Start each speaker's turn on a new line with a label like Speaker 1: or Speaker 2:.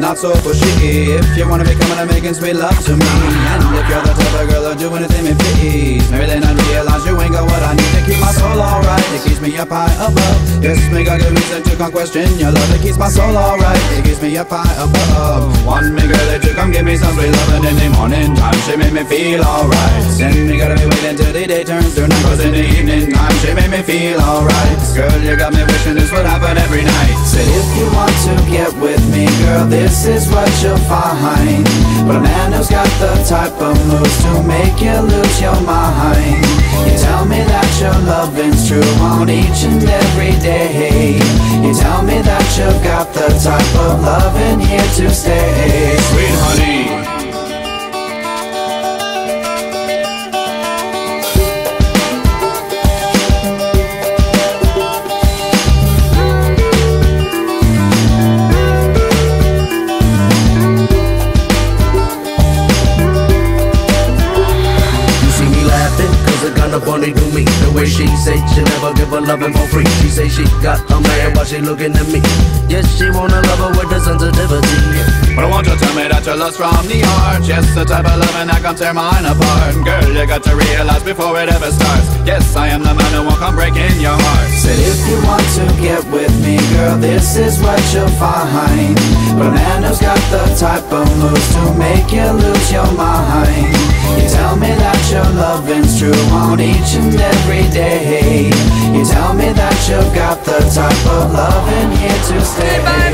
Speaker 1: not so pushy. If you wanna be coming and making sweet love to me, and if you're the type of girl that do anything me please, maybe then I realize you ain't got what I need to keep my soul alright. It keeps me up high above. Yes, me got good reason to come question your love. It keeps my soul alright. It keeps me up high above. One me girl you come give me some sweet loving in the morning time. She make me feel alright. Then me gotta be waiting till the day turns to night. Cause in the evening time she make me feel alright. Girl, you got me wishing this would happen every night. Said if you want to get with girl, this is what you'll find. But a man who's got the type of moves to make you lose your mind. You tell me that your loving's true on each and every day. You tell me that you've got the type of loving here to stay.
Speaker 2: Kinda funny to me. The way she say she never give a loving for free. She say she got a man while she looking at me. Yes, she wanna love her with the sensitivity.
Speaker 1: But I want you to tell me that your love's from the heart Yes, the type of loving that can tear mine apart Girl, you got to realize before it ever starts Yes, I am the man who won't come breaking your heart Said if you want to get with me, girl, this is what you'll find But a man who's got the type of moves to make you lose your mind You tell that your true on each and every day You tell me that you've got the type of loving here to stay.